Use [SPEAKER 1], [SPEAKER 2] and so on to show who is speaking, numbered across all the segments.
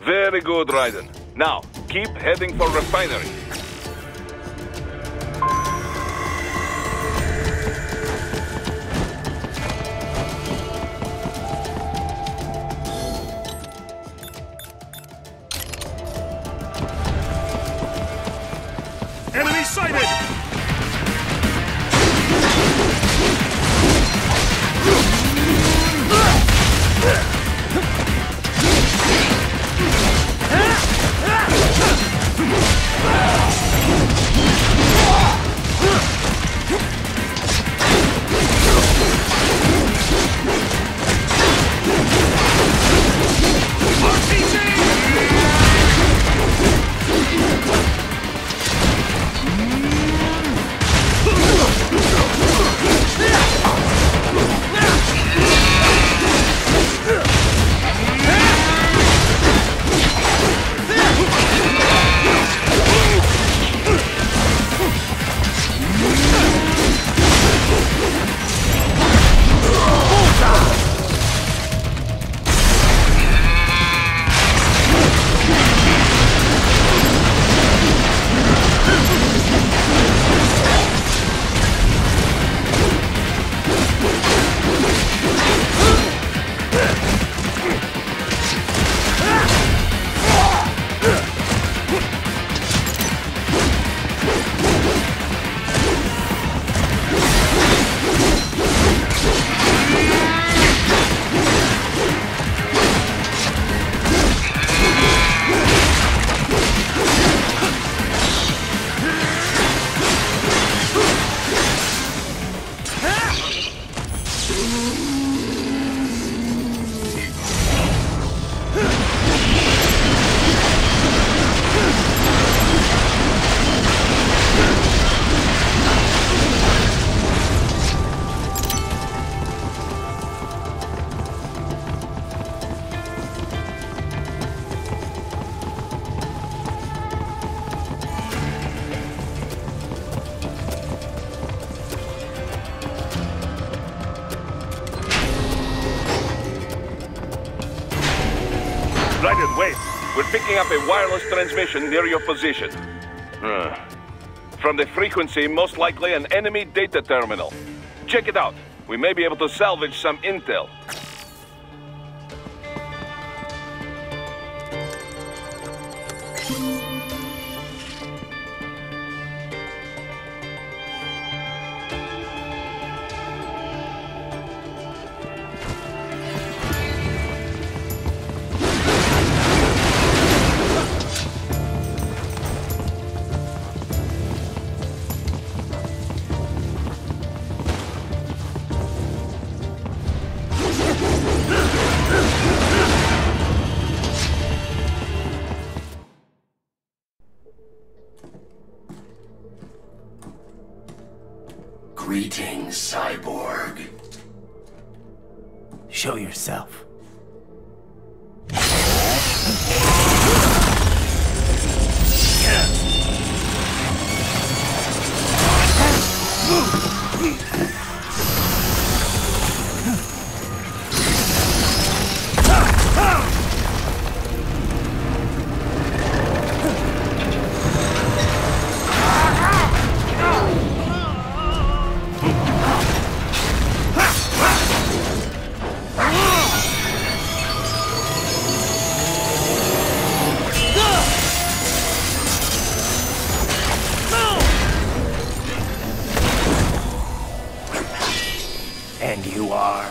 [SPEAKER 1] Very good, Raiden. Now, keep heading for refinery. Picking up a wireless transmission near your position. Uh, From the frequency, most likely an enemy data terminal. Check it out. We may be able to salvage some intel.
[SPEAKER 2] Greetings, cyborg.
[SPEAKER 3] Show yourself. And you are?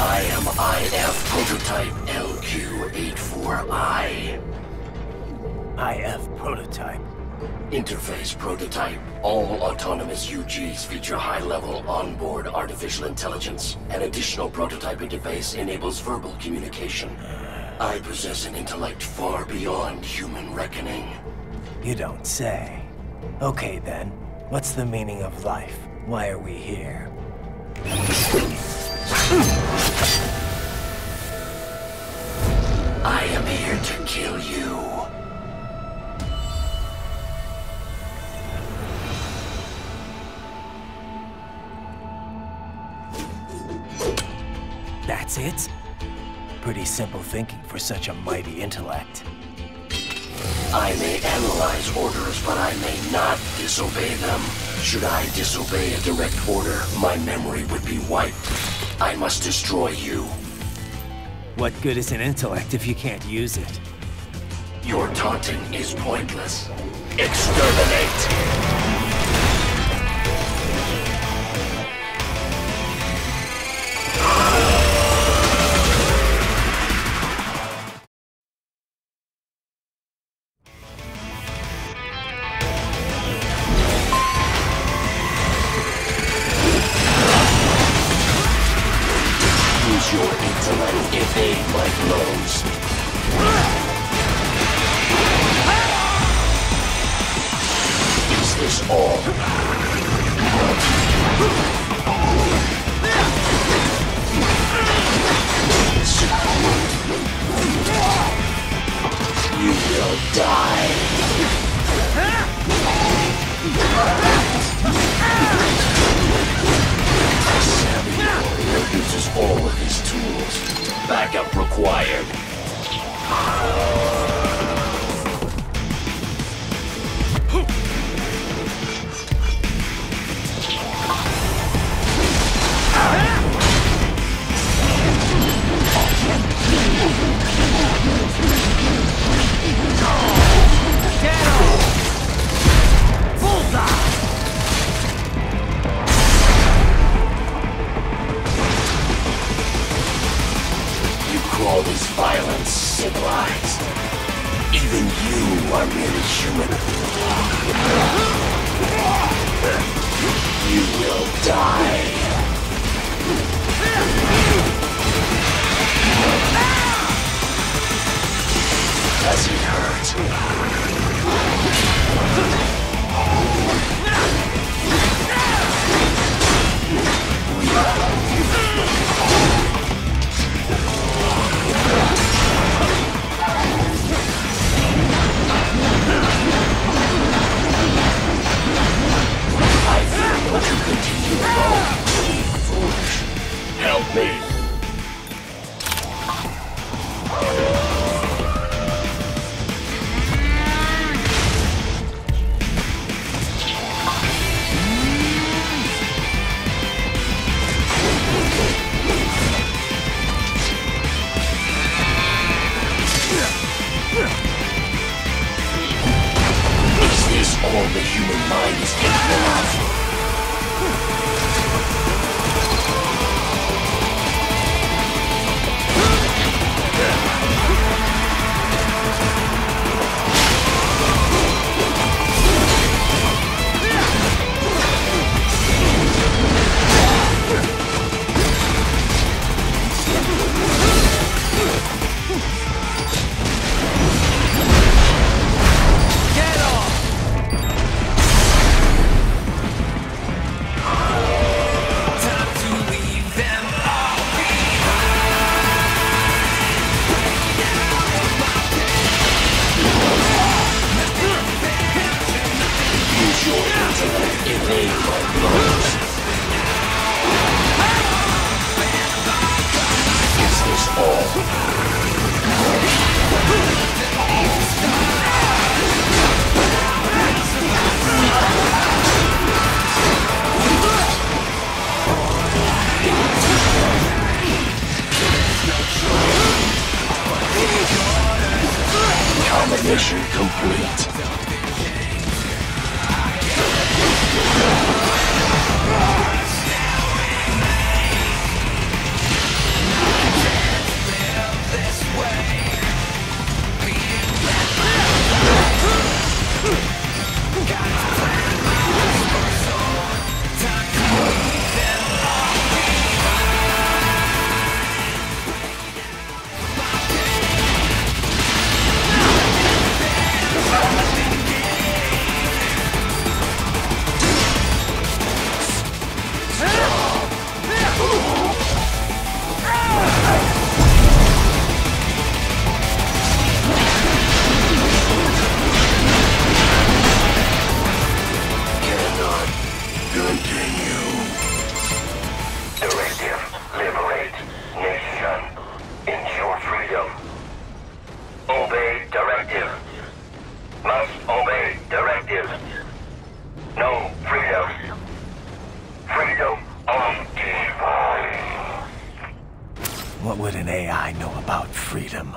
[SPEAKER 2] I am IF Prototype LQ84I.
[SPEAKER 3] IF prototype.
[SPEAKER 2] Interface Prototype. All autonomous UGs feature high-level onboard artificial intelligence. An additional prototype interface enables verbal communication. I possess an intellect far beyond human reckoning.
[SPEAKER 3] You don't say. Okay then. What's the meaning of life? Why are we here?
[SPEAKER 2] I am here to kill you.
[SPEAKER 3] That's it? pretty simple thinking for such a mighty intellect.
[SPEAKER 2] I may analyze orders, but I may not disobey them. Should I disobey a direct order, my memory would be wiped. I must destroy you.
[SPEAKER 3] What good is an intellect if you can't use it?
[SPEAKER 2] Your taunting is pointless. Exterminate! You will die. Uses all of his tools. Backup required. Oh, my God. This all? Combination complete.
[SPEAKER 3] What would an AI know about freedom?